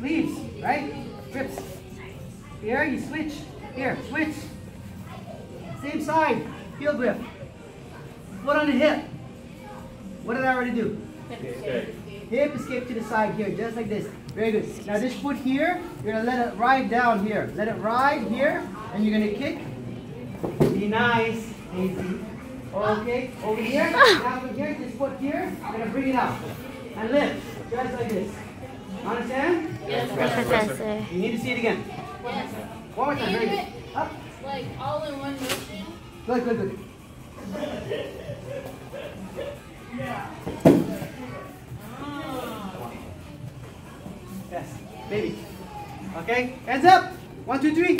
leaves, right? Grips. Here, you switch. Here, switch. Same side, heel grip. Foot on the hip. What did I already do? Hip escape to the side here, just like this. Very good. Now this foot here, you're gonna let it ride down here. Let it ride here, and you're gonna kick. Be nice, easy. Okay, over here, now over here, this foot here, you're gonna bring it out. And lift, just like this. Understand? Yes, Professor. You need to see it again. Yes. One more time, very good. Up. Like all in one motion. Good, good, good. Ah. Yes, baby. Okay, hands up. One, two, three.